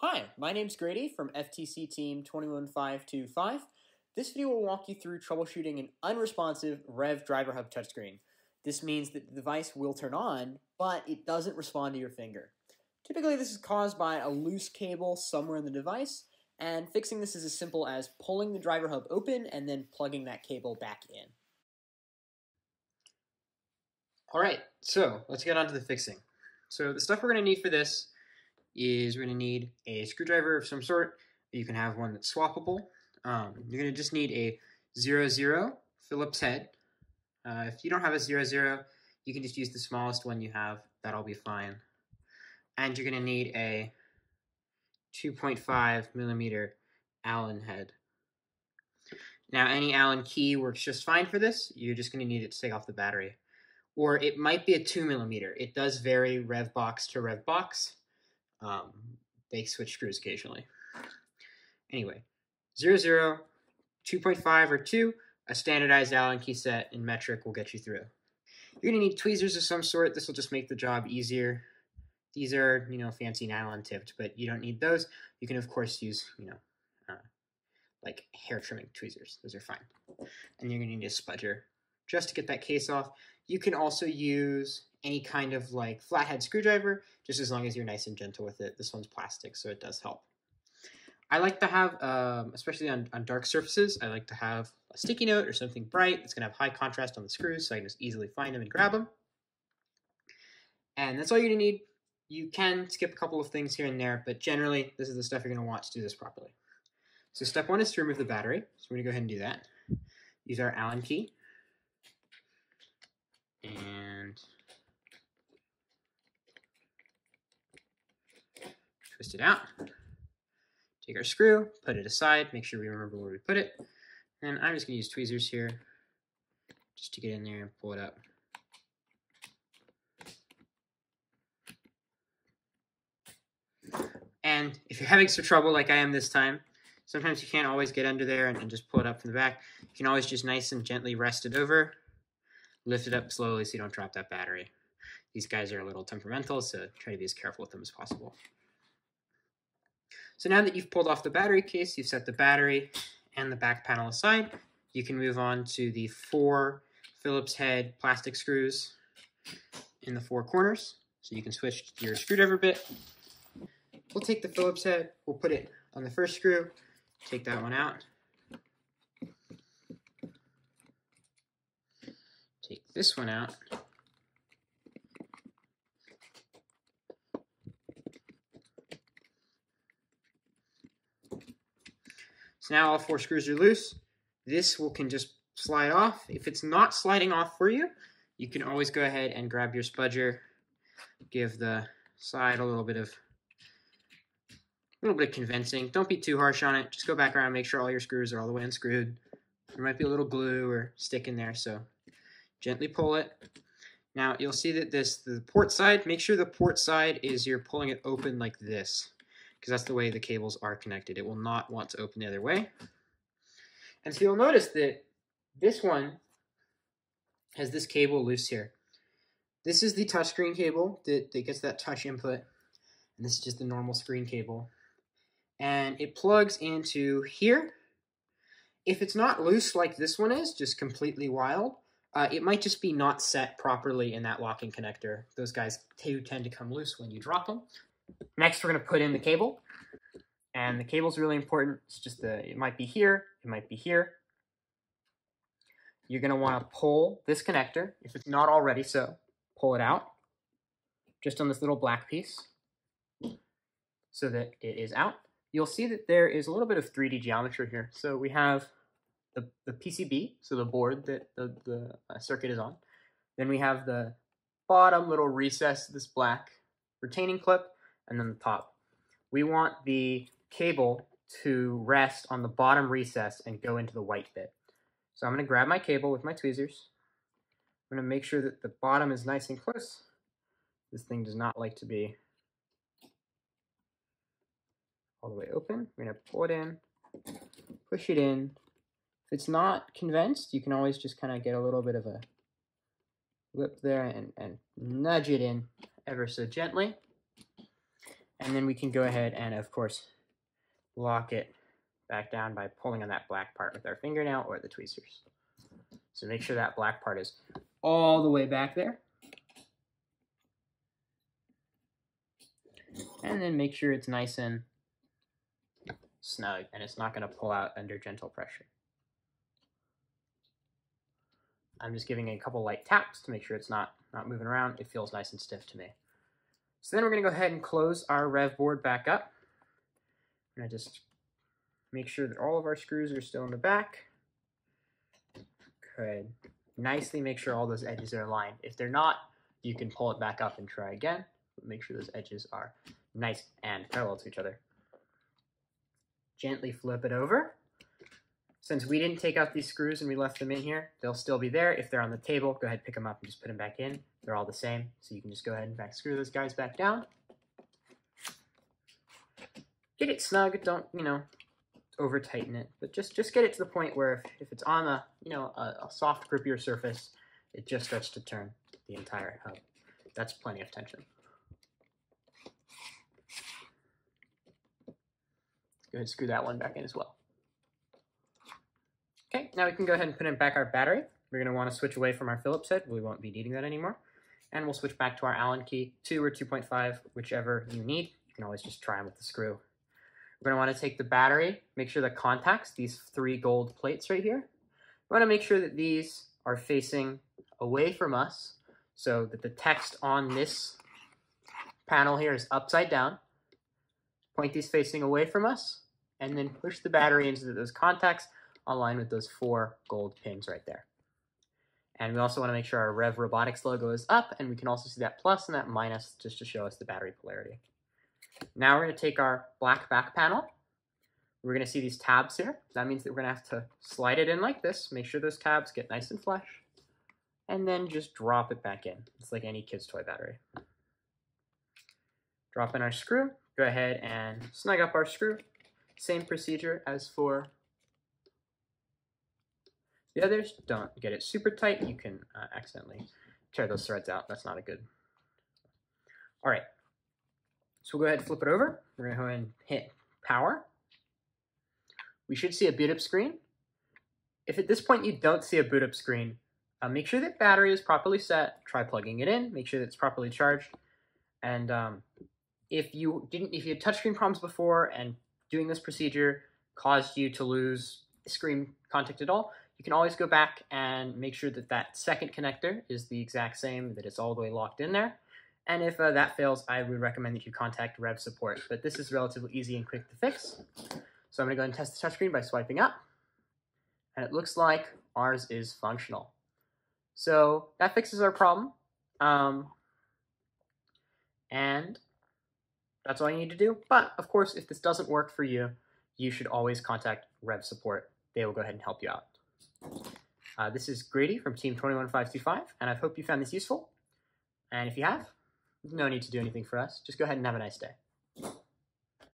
Hi, my name's Grady from FTC Team 21525. This video will walk you through troubleshooting an unresponsive Rev Driver Hub touchscreen. This means that the device will turn on, but it doesn't respond to your finger. Typically, this is caused by a loose cable somewhere in the device, and fixing this is as simple as pulling the driver hub open and then plugging that cable back in. Alright, so let's get on to the fixing. So the stuff we're going to need for this is we're going to need a screwdriver of some sort. You can have one that's swappable. Um, you're going to just need a 00, zero Phillips head. Uh, if you don't have a 00, zero, you can just use the smallest one you have. That'll be fine. And you're going to need a 2.5 millimeter Allen head. Now, any Allen key works just fine for this. You're just going to need it to take off the battery. Or it might be a 2 millimeter. It does vary rev box to rev box. Um, they switch screws occasionally. Anyway, 0, 0, 2.5 or 2, a standardized Allen key set in metric will get you through. You're going to need tweezers of some sort. This will just make the job easier. These are, you know, fancy nylon tipped, but you don't need those. You can, of course, use, you know, uh, like hair trimming tweezers. Those are fine. And you're going to need a spudger just to get that case off. You can also use any kind of like flathead screwdriver, just as long as you're nice and gentle with it. This one's plastic, so it does help. I like to have, um, especially on, on dark surfaces, I like to have a sticky note or something bright that's going to have high contrast on the screws so I can just easily find them and grab them. And that's all you're going to need. You can skip a couple of things here and there, but generally, this is the stuff you're going to want to do this properly. So step one is to remove the battery. So we're going to go ahead and do that. Use our Allen key. Twist it out. Take our screw, put it aside, make sure we remember where we put it. And I'm just going to use tweezers here just to get in there and pull it up. And if you're having some trouble like I am this time, sometimes you can't always get under there and, and, just pull it up from the back. You can always just nice and gently rest it over, lift it up slowly so you don't drop that battery. These guys are a little temperamental, so try to be as careful with them as possible. So now that you've pulled off the battery case, you've set the battery and the back panel aside, you can move on to the four Phillips head plastic screws in the four corners. So you can switch your screwdriver bit. We'll take the Phillips head, we'll put it on the first screw, take that one out. Take this one out. So now all four screws are loose. This will can just slide off. If it's not sliding off for you, you can always go ahead and grab your spudger, give the side a little bit of a little bit of convincing. Don't be too harsh on it. Just go back around, make sure all your screws are all the way unscrewed. There might be a little glue or stick in there, so gently pull it. Now you'll see that this the port side, make sure the port side is you're pulling it open like this because that's the way the cables are connected. It will not want to open the other way. And so you'll notice that this one has this cable loose here. This is the touchscreen cable that, that gets that touch input. And this is just the normal screen cable. And it plugs into here. If it's not loose like this one is, just completely wild, uh, it might just be not set properly in that locking connector. Those guys do tend to come loose when you drop them. Next, we're going to put in the cable. And the cable is really important. It's just the, it might be here, it might be here. You're going to want to pull this connector, if it's not already so, pull it out, just on this little black piece, so that it is out. You'll see that there is a little bit of 3D geometry here. So we have the, the PCB, so the board that the, the uh, circuit is on. Then we have the bottom little recess, this black retaining clip, and then the top. We want the cable to rest on the bottom recess and go into the white bit. So I'm going to grab my cable with my tweezers. I'm going to make sure that the bottom is nice and close. This thing does not like to be all the way open. We're going to pull it in, push it in. If it's not convinced, you can always just kind of get a little bit of a lip there and, and nudge it in ever so gently. And then we can go ahead and, of course, lock it back down by pulling on that black part with our fingernail or the tweezers. So make sure that black part is all the way back there. And then make sure it's nice and snug and it's not going to pull out under gentle pressure. I'm just giving it a couple light taps to make sure it's not, not moving around. It feels nice and stiff to me. So then we're going to go ahead and close our rev board back up. To just make sure that all of our screws are still in the back. Good. Nicely make sure all those edges are aligned. If they're not, you can pull it back up and try again. But make sure those edges are nice and parallel to each other. Gently flip it over. Since we didn't take out these screws and we left them in here, they'll still be there. If they're on the table, go ahead, pick them up and just put them back in. They're all the same, so you can just go ahead and back screw those guys back down. Get it snug, don't, you know, over tighten it, but just, just get it to the point where if, if it's on a, you know, a, a soft, grippier surface, it just starts to turn the entire hub. That's plenty of tension. Go ahead and screw that one back in as well. Okay, now we can go ahead and put in back our battery. We're going to want to switch away from our Phillips head. We won't be needing that anymore. And we'll switch back to our Allen key, 2 or 2.5, whichever you need. You can always just try them with the screw. We're going to want to take the battery, make sure the contacts, these three gold plates right here, we want to make sure that these are facing away from us so that the text on this panel here is upside down. Point these facing away from us, and then push the battery into those contacts aligned with those four gold pins right there. And we also want to make sure our Rev Robotics logo is up, and we can also see that plus and that minus just to show us the battery polarity. Now we're going to take our black back panel. We're going to see these tabs here. That means that we're going to have to slide it in like this, make sure those tabs get nice and flush, and then just drop it back in. It's like any kid's toy battery. Drop in our screw. Go ahead and snug up our screw. Same procedure as for the others. Don't get it super tight. You can uh, accidentally tear those threads out. That's not a good. All right. So we'll go ahead and flip it over. We're going to go ahead and hit power. We should see a boot up screen. If at this point you don't see a boot up screen, uh, make sure that battery is properly set. Try plugging it in. Make sure that it's properly charged. And um, if you didn't, if you had touchscreen problems before and doing this procedure caused you to lose screen contact at all, you can always go back and make sure that that second connector is the exact same, that it's all the way locked in there. And if uh, that fails, I would recommend that you contact Rev support. But this is relatively easy and quick to fix. So I'm going to go and test the touchscreen by swiping up. And it looks like ours is functional. So that fixes our problem. Um, and that's all you need to do. But of course, if this doesn't work for you, you should always contact Rev support. They will go ahead and help you out. Uh, this is Grady from Team 21525, and I hope you found this useful. And if you have, no need to do anything for us. Just go ahead and have a nice day.